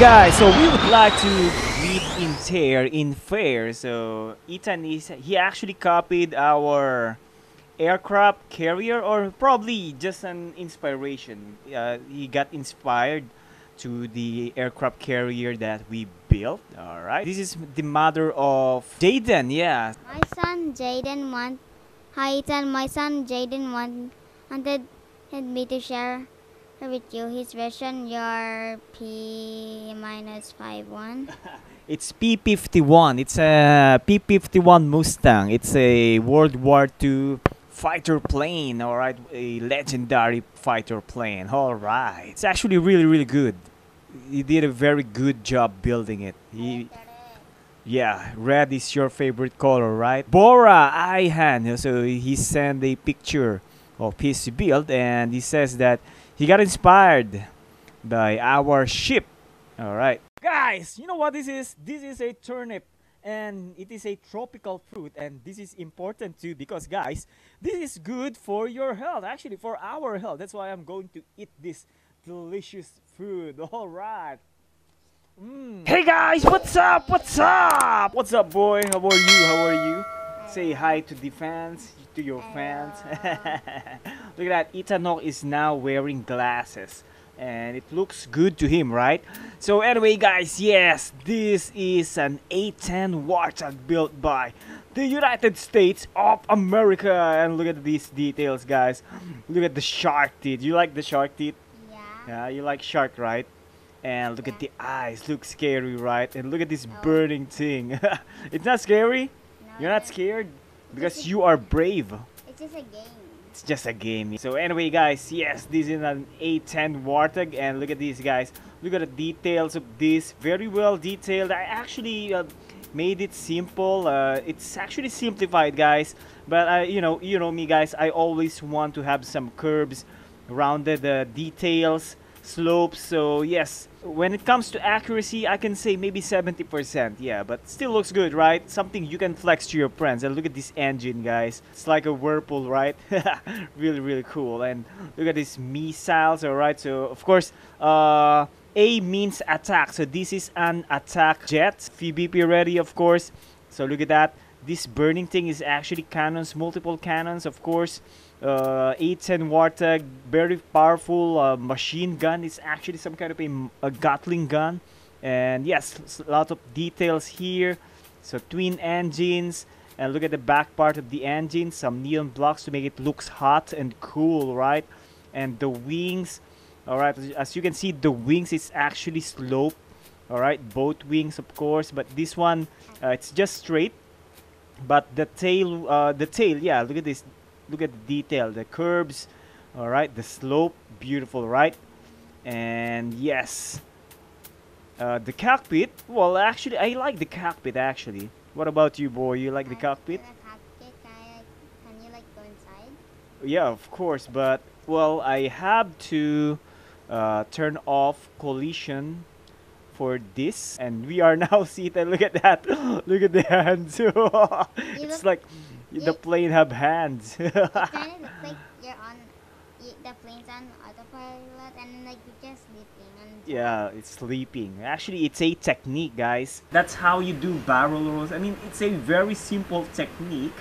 Guys, so we would like to meet in Tear in Fair. So Ethan is he actually copied our aircraft carrier, or probably just an inspiration. Uh, he got inspired to the aircraft carrier that we built. All right, this is the mother of Jaden. Yeah, My son Jaden want Hi Ethan, my son Jaden want wanted me to share with you his version your P minus five one. It's P51. It's a P51 Mustang. It's a World War II fighter plane. All right, a legendary fighter plane. All right, it's actually really, really good. He did a very good job building it. He, yeah, red is your favorite color, right? Bora Ihan. So he sent a picture of his build, and he says that he got inspired by our ship. All right. Guys, you know what this is? This is a turnip and it is a tropical fruit and this is important too because guys, this is good for your health. Actually, for our health. That's why I'm going to eat this delicious food. All right. Mm. Hey guys, what's up? What's up? What's up, boy? How are you? How are you? Say hi to the fans, to your fans. Look at that. Itanok is now wearing glasses and it looks good to him, right? So anyway, guys, yes, this is an A10 Warthog built by the United States of America. And look at these details, guys. Look at the shark teeth. You like the shark teeth? Yeah. Yeah, you like shark, right? And look at the eyes. Look scary, right? And look at this oh. burning thing. it's not scary? No, You're not scared? Because you are brave. It's just a game. It's just a game. So anyway, guys, yes, this is an A10 Warthog, and look at these guys. Look at the details of this. Very well detailed. I actually uh, made it simple. Uh, it's actually simplified, guys. But I, you know, you know me, guys. I always want to have some curves, rounded uh, details, slopes. So yes, when it comes to accuracy, I can say maybe 70%. Yeah, but still looks good, right? Something you can flex to your friends. And look at this engine, guys. It's like a whirlpool, right? really, really cool. And look at these missiles, alright? So, of course, uh, A means attack. So this is an attack jet. PvP ready, of course. So look at that. This burning thing is actually cannons, multiple cannons, of course. Uh, A10 Warthog, very powerful uh, machine gun. It's actually some kind of a, a Gatling gun. And yes, a lot of details here. So twin engines. And look at the back part of the engine. Some neon blocks to make it looks hot and cool, right? And the wings. Alright, as- as you can see, the wings is actually sloped. Alright, both wings, of course. But this one, uh, it's just straight. But the tail, uh, the tail, yeah, look at this. Look at the detail, the curves. Alright, the slope, beautiful, right? And yes, uh, the cockpit. Well, actually, I like the cockpit. Actually, what about you, boy? You like the cockpit? the cockpit. Can, I, can you like go inside? Yeah, of course. But well, I have to uh, turn off collision for this, and we are now seated. Look at that! Look at the hands. it's like the plane have hands. It kind of looks like you're on the plane's on autopilot and like you're just sleeping. Yeah, it's sleeping. Actually, it's a technique, guys. That's how you do barrel rolls. I mean, it's a very simple technique,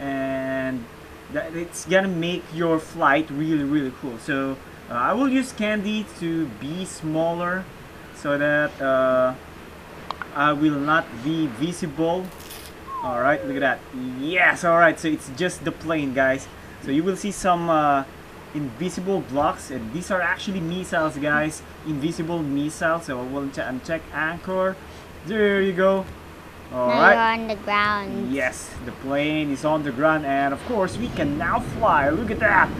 and that it's gonna make your flight really, really cool. So uh, I will use candy to be smaller, so that uh, I will not be visible. All right, look at that. Yes, all right. So it's just the plane, guys. So you will see some uh, invisible blocks, and these are actually missiles, guys. Invisible missiles. So we'll ch- uncheck anchor. There you go. All now right. you're on the ground. Yes, the plane is on the ground, and of course, we can now fly. Look at that!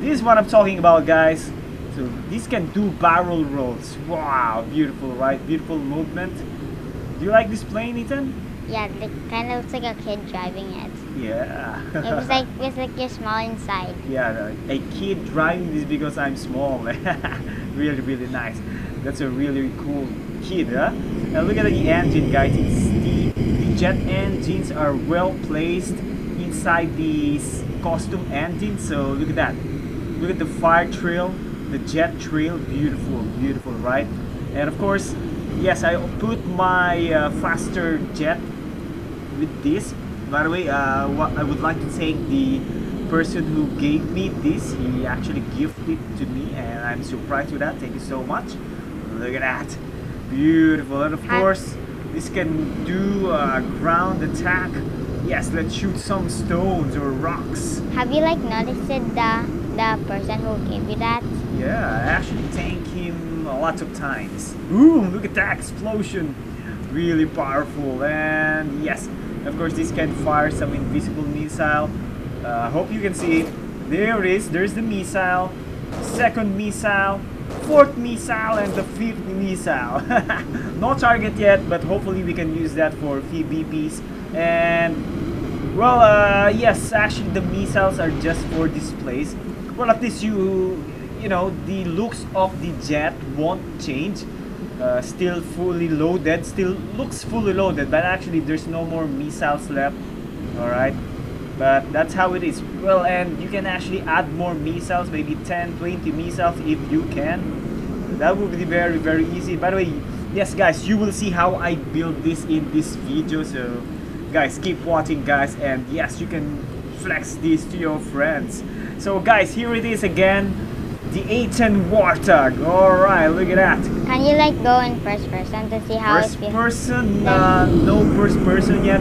This is what I'm talking about, guys. So, this can do barrel rolls. Wow, beautiful, right? Beautiful movement. Do you like this plane, Ethan? Yeah, it kind of looks like a kid driving it. Yeah. It was like it was like you're small inside. yeah, a kid driving this because I'm small. really, really nice. That's a really cool kid, huh? Now look at the engine, guys. It's the, the jet engines are well placed inside these costume engine. So look at that. Look at the fire trail, the jet trail. Beautiful, beautiful, right? And of course, yes, I put my uh, faster jet with this. By the way, uh, what I would like to thank the person who gave me this. He actually gifted it to me, and I'm surprised with that. Thank you so much. Look at that, beautiful. And of course, this can do uh, ground attack. Yes, let's shoot some stones or rocks. Have you like noticed the the person who gave you that? Yeah, I actually thank him lots of times. Ooh, Look at that explosion! Really powerful. And yes, of course, this can fire some invisible missile. I uh, hope you can see it. There it is. There's the missile. Second missile. Fourth missile and the fifth missile. no target yet, but hopefully we can use that for PvPs. And well, uh, yes, actually the missiles are just for displays. Well, at least you, you know, the looks of the jet won't change. Uh, still fully loaded, still looks fully loaded, but actually there's no more missiles left. All right, but that's how it is. Well, and you can actually add more missiles, maybe 10, 20 missiles if you can. That would be very, very easy. By the way, yes, guys, you will see how I build this in this video. So, guys, keep watching, guys, and yes, you can flex this to your friends. So, guys, here it is again, the A10 Warthog. All right, look at that. Can you like go in first person to see how First it feels? person, uh, no first person yet.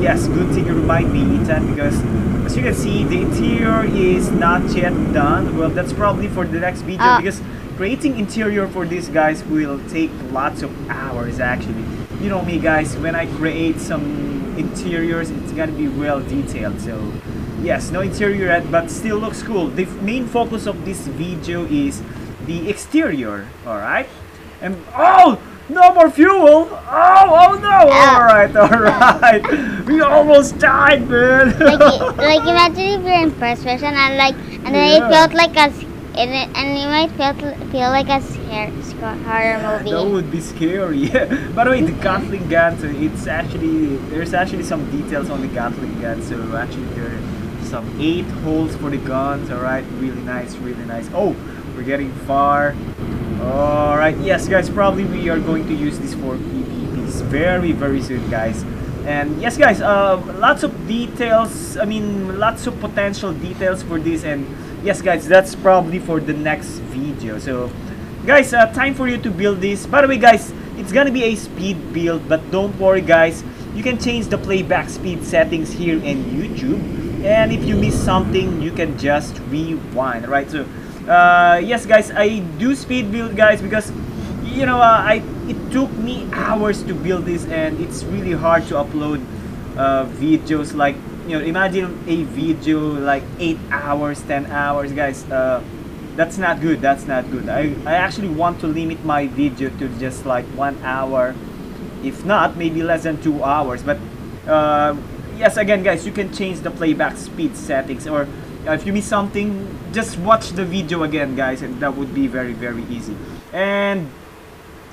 Yes, good thing you remind me, Ethan, because as you can see, the interior is not yet done. Well, that's probably for the next video Ah. because creating interior for these guys will take lots of hours actually. You know me, guys, when I create some interiors, it's gonna be well detailed. So, yes, no interior yet, but still looks cool. The main focus of this video is the exterior, alright? And oh, no more fuel! Oh, oh no! Ah. Alright, alright. we almost died, man. like, like imagine if you're in first person and like and then Yeah. it felt like a and, it, and you might feel feel like a scare, sc- horror movie. That would be scary. By the way, the Gatling gun, so it's actually there's actually some details on the Gatling gun. So actually there are some eight holes for the guns. All right, really nice, really nice. Oh, we're getting far. All right, yes, guys, probably we are going to use this for PvPs very, very soon, guys. And yes, guys, uh, lots of details. I mean, lots of potential details for this. And yes, guys, that's probably for the next video. So guys uh, time for you to build this by the way guys it's gonna be a speed build but don't worry guys you can change the playback speed settings here in youtube and if you miss something you can just rewind right so uh, yes guys i do speed build guys because you know uh, i it took me hours to build this and it's really hard to upload uh, videos. Like you know imagine a video like 8 hours 10 hours guys. Uh, that's not good that's not good. I, I actually want to limit my video to just like one hour if not maybe less than two hours. But uh, yes again guys you can change the playback speed settings or if you miss something just watch the video again guys and that would be very very easy. And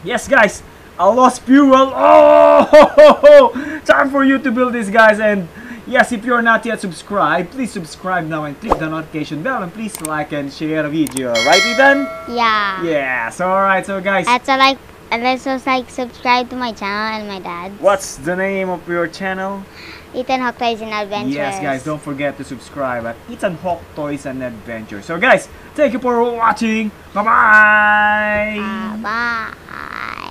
yes guys I lost fuel. Oh! Time for you to build this guys and yes if you're not yet subscribed please subscribe now and click the notification bell and please like and share the video. Right Ethan? Yeah. yes. All right so guys And so like and also like subscribe to my channel and my dad. what's the name of your channel Ethan Hawke Toys and Adventures. yes guys don't forget to subscribe at Ethan Hawke Toys and Adventures so guys thank you for watching bye bye Uh, bye.